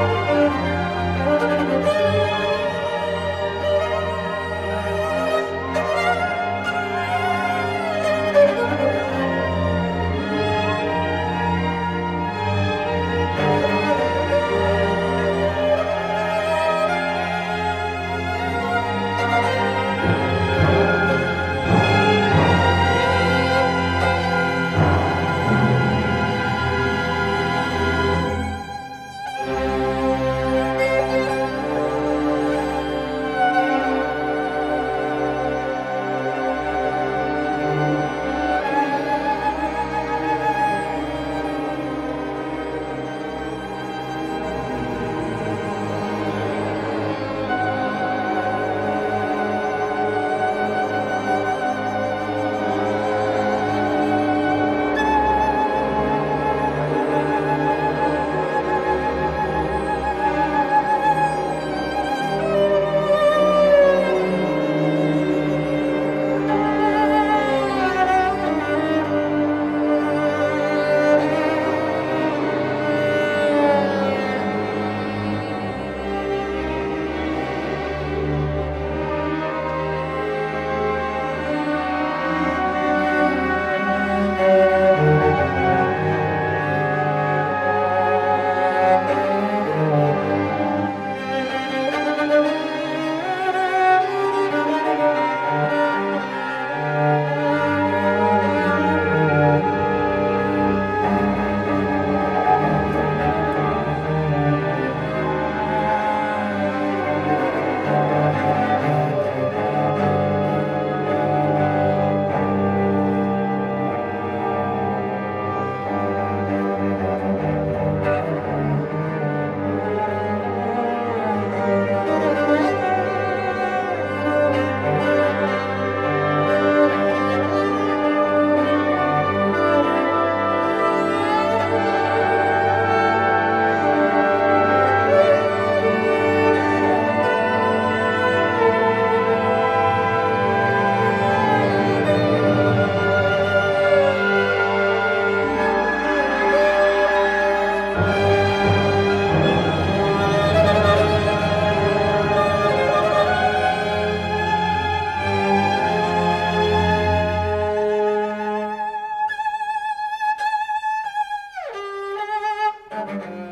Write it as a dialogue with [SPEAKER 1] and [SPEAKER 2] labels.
[SPEAKER 1] Música Thank mm-hmm. you.